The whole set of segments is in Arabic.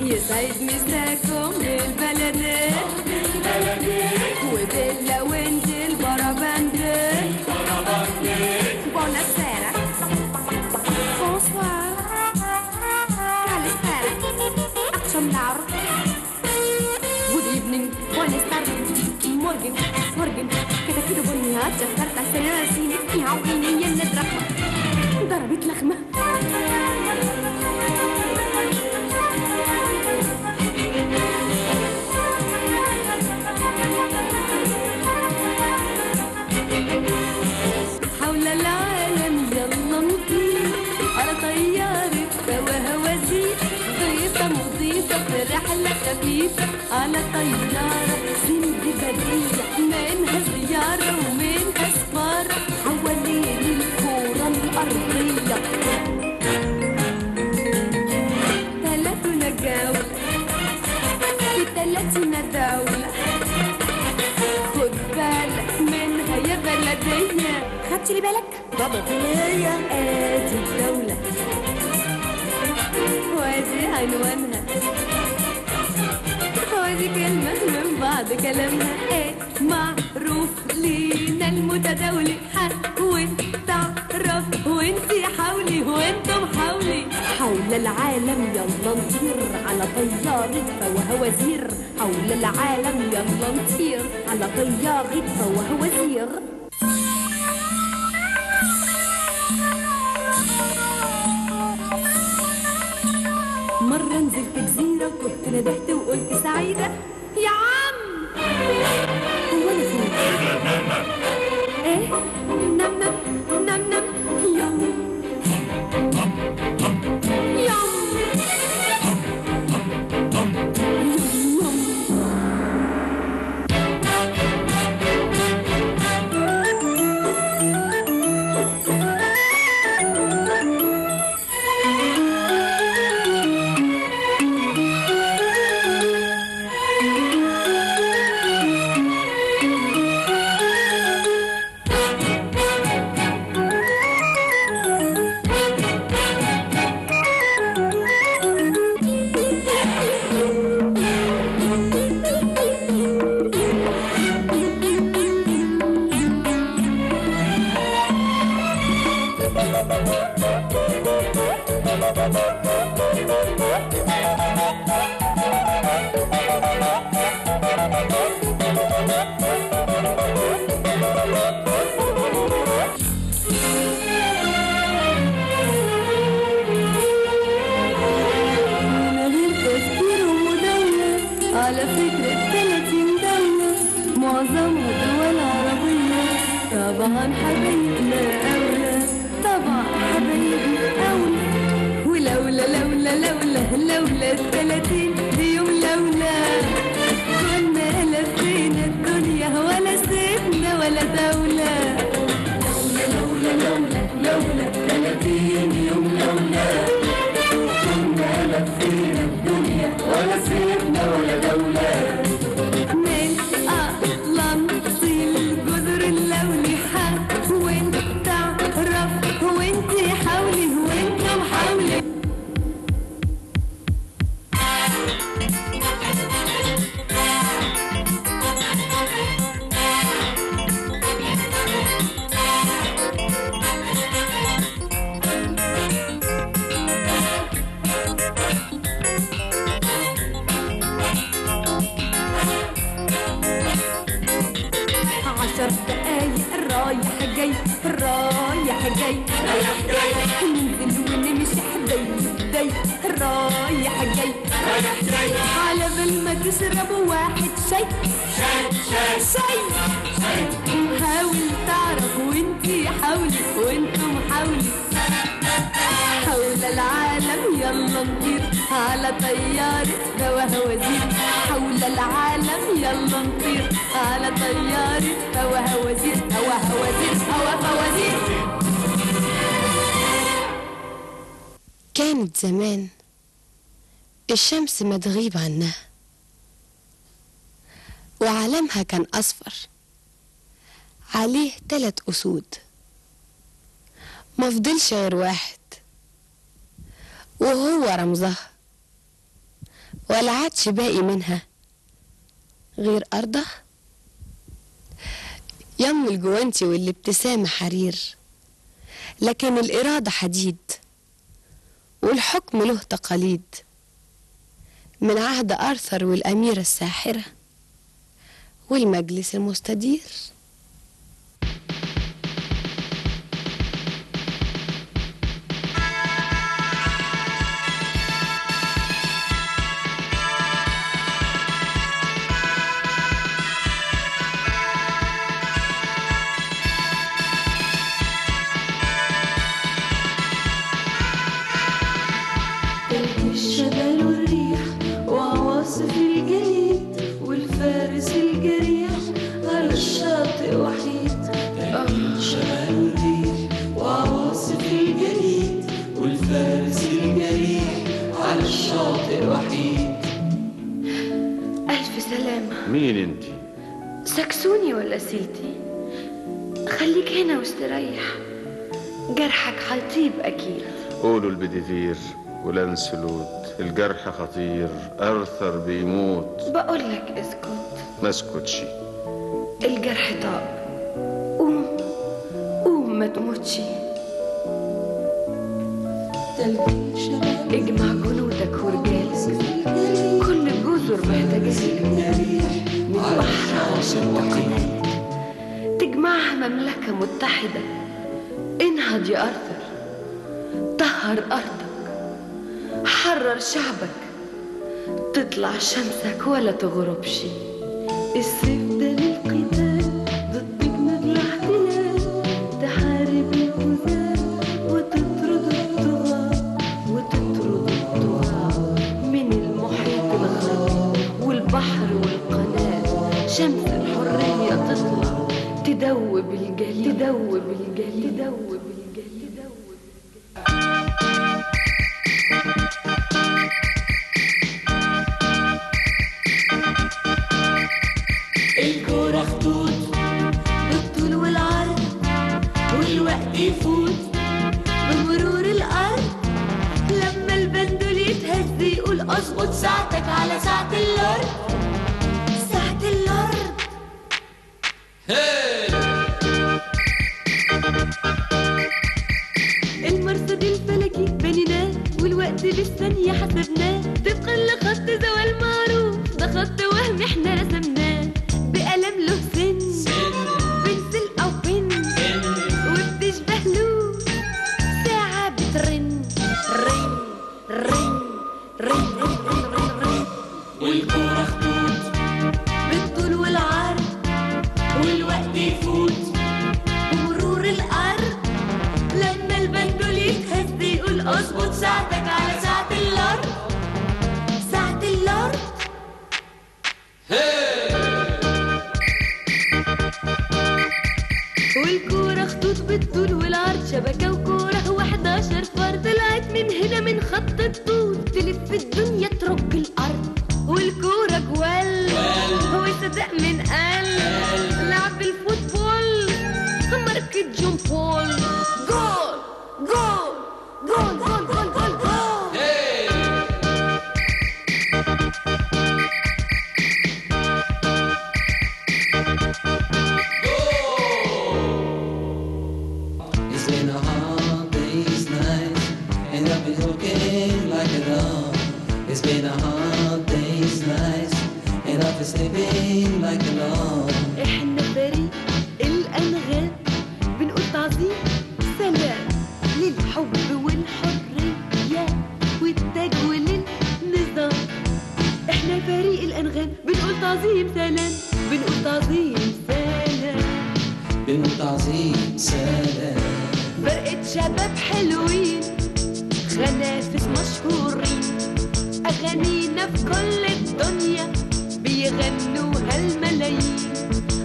يصيد مساكم للبلدات وبلا وانت بونا بونسيرا بونسوار. كاليسبارا أقشم نار. Good evening, buenas tardes, مورجن مورجن كده كده بنيات جفرت عسلاسي نتني عويني النضرة ضربت لخمة. خفيفة على طيارة سندبادية منها زيارة ومنها سفارة حوالين الكورة الأرضية. تلاتنا جولة في تلاتنا دولة. خد بالك منها يا بلدية. خدت لي بالك؟ بابا هي آدي الدولة. وادي عنوانها. وادي كلمة من بعض كلامها إيه معروف لينا المتداولة حاول تعرف وانتي حاولي وأنتم حاولي حول العالم يلا نطير. على طيارة وهوازير حول العالم يلا نطير. على طيارة وهوازير مرة نزلت جزيرة وكنت ندهت وقلت سعيدة يا عم هو أنا فين؟ إيه؟ نم لولا لولا الثلاثين. رايح جاي رايح جاي ننزل ونمشي حدي رايح جاي رايح جاي على بال ما تشربوا واحد شاي شاي شاي شاي حاول تعرف وانتي حاولي وأنتم حاولي حول العالم يلا نطير. على طيارة هوا هوازير حول العالم يلا نطير. على طيارة هوا هوازير هوا هوازير هوا فوازير كانت زمان الشمس ما تغيب عنها وعالمها كان أصفر. عليه تلت أسود. ما فضلش غير واحد. وهو رمزها ولا عادش باقي منها. غير أرضه. يم الجوانتي والابتسامة حرير. لكن الإرادة حديد. والحكم له تقاليد. من عهد آرثر والأميرة الساحرة. والمجلس المستدير. تلك الشمال والريح وعواصف الجليد والفارس الجريح على الشاطئ وحيد. والريح وعواصف الجليد والفارس الجريح على الشاطئ وحيد. ألف سلامة. مين أنت؟ سكسوني ولا سيلتي خليك هنا واستريح. جرحك حيطيب أكيد. قولوا البديفير ولانسلوت الجرح خطير أرثر بيموت. بقولك اسكت. ما اسكتش. الجرح طاب قوم قوم ما تموتش. اجمع جنودك ورجالك. كل الجزر محتاجالك من بحر عشان قناه تجمعها مملكة متحدة. انهض يا أرثر. طهر أرضك حرر شعبك تطلع شمسك ولا تغربش. السيف والوقت يفوت بمرور الأرض لما البندول يتهز يقول أظبط ساعتك على ساعة الأرض ساعة الأرض المرصد الفلكي بنيناه والوقت بالثانية حسبناه. طبقا لخط زوال ring, ring. يصدق من قلب لعب الفوتبول ماركة جون بول. كل الدنيا بيغنوها الملايين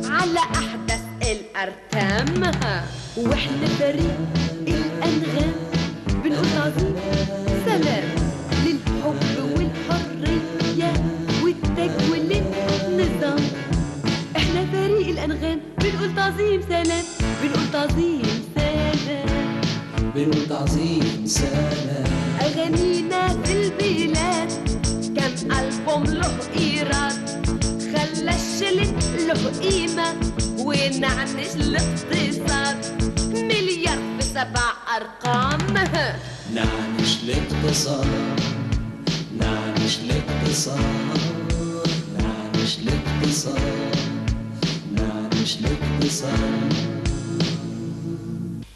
على أحدث الأرتام. وإحنا فريق نعنش الاقتصاد نعنش الاقتصاد نعنش الاقتصاد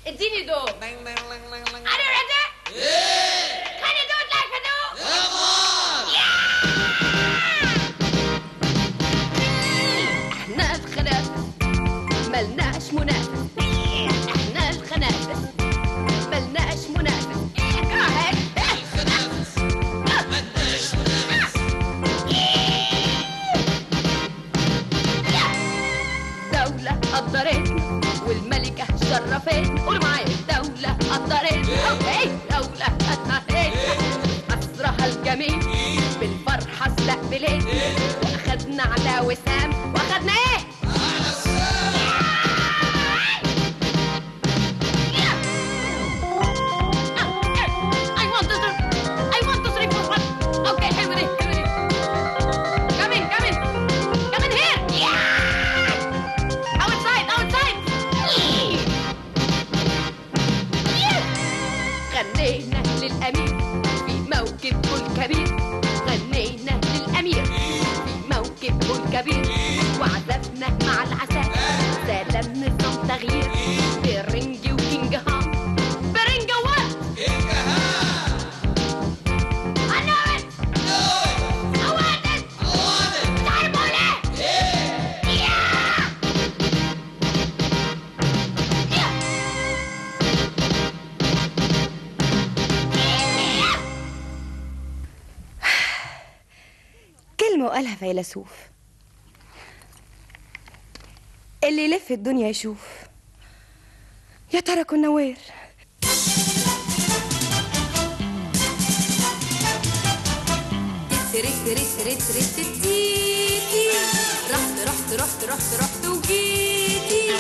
اديني دو دولة قدرتنا والملكة شرفتنا قولوا معايا دولة قدرتنا أوكي دولة قدرتنا أسرها الجميل بالفرحة استقبلتنا وأخدنا على وسام. que porcaria. كلمة وقالها فيلسوف. اللي يلف الدنيا يشوف. يا ترى كنا وير؟ تريت تريت تريت تريت تيتي رحت رحت رحت رحت رحت وجيتي.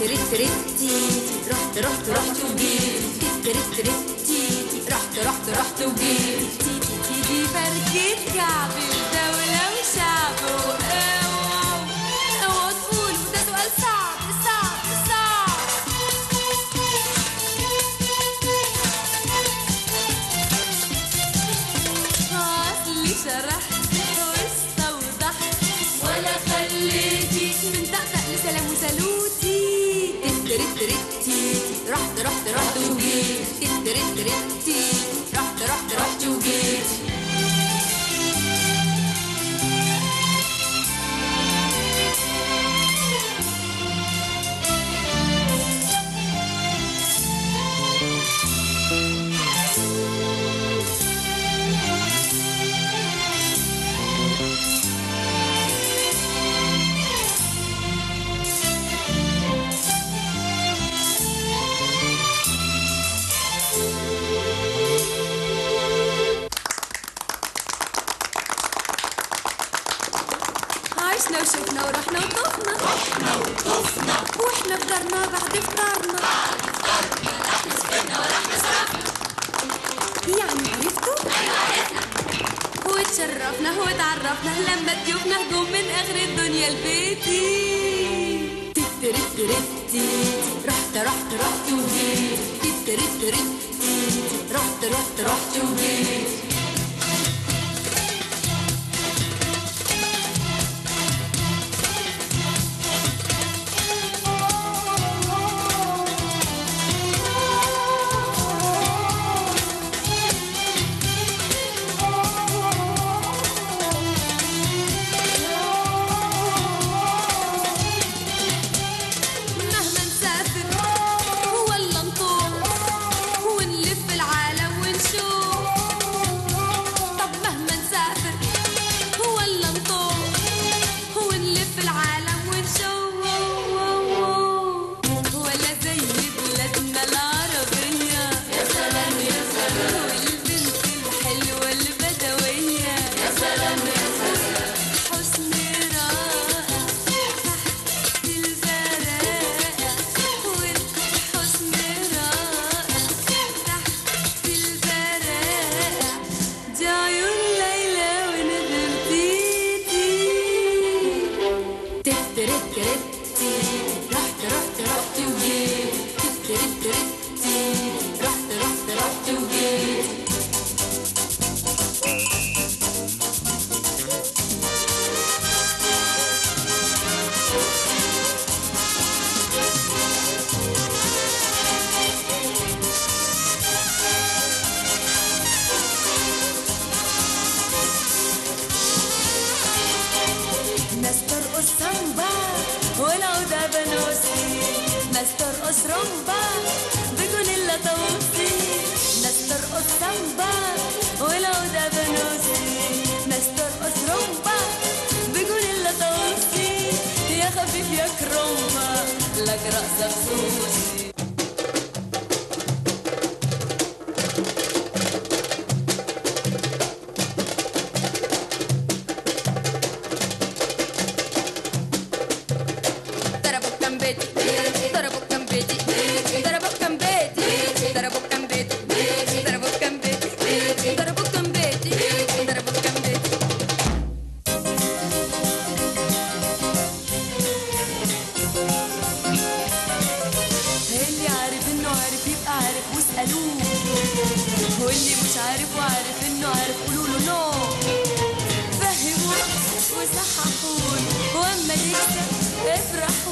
تريت تيتي رحت رحت رحت وجيتي. تريت تيتي رحت رحت رحت وجيتي. تيتي تيتي فركة كعبي وتشرفنا وتعرفنا لما ضيوفنا هجوم من آخر الدنيا لبيتي. تترت ترت تيتي رحت رحت رحت وجيت. تترت ترت تيتي رحت رحت رحت وجيت. لك رقصة خصوصي Félix Ebra.